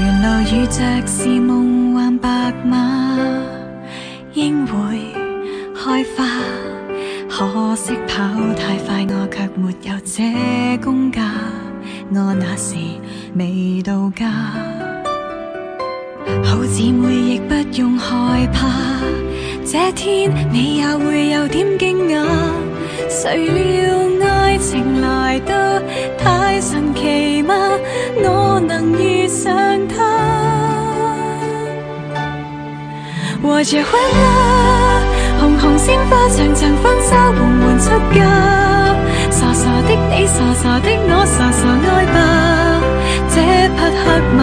沿路遇着是梦幻白马，应会开花。可惜跑太快，我却没有这功架。我那时未到家，好姊妹亦不用害怕。这天你也会有点惊讶，谁料爱情来得太神和结婚啦，红红鲜花长长婚纱缓缓出嫁，傻傻的你，傻傻的我，傻傻爱吧。这匹黑马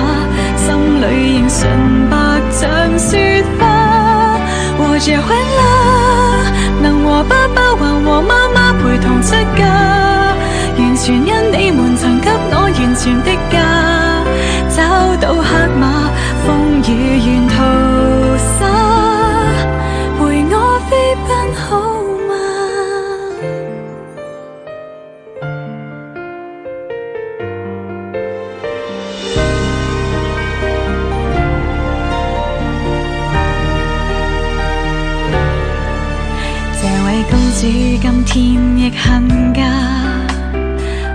心里仍纯白像雪花，和结婚啦，能和爸爸还和妈妈陪同出嫁，完全因你们曾给我完全的家，主今天亦恨嫁，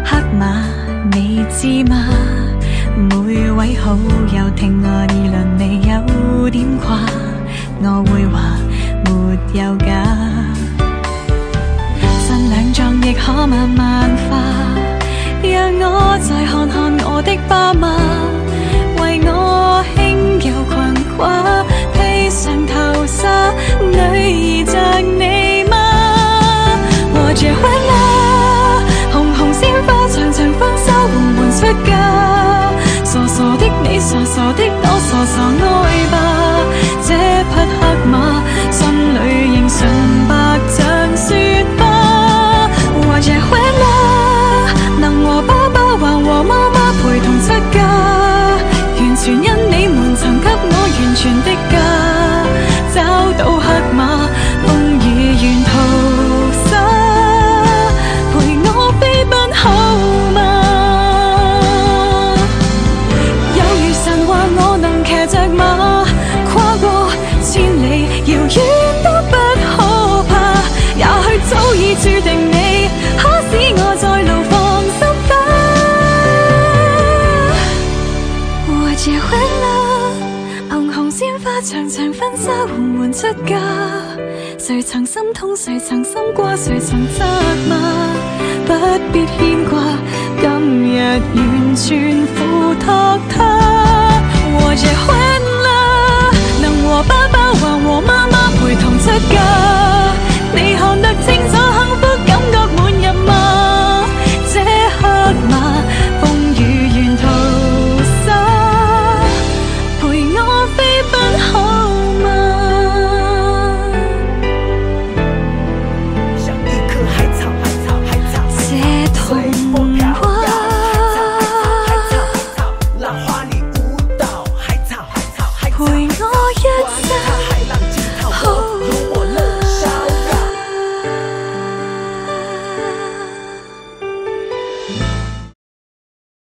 黑马你知吗？每位好友听我议论，你有点夸，我会话没有假。新娘妝亦可慢慢的我，长长婚纱缓缓出嫁，谁曾心痛，谁曾心过，谁曾责骂，不必牵挂，今日完全付托他。